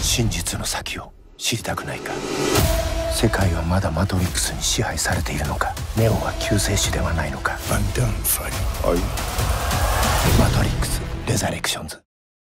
真実の先を知りたくないか。世界はまだマトリックスに支配されているのか。ネオは救世主ではないのか。マトリックス・レザレクションズ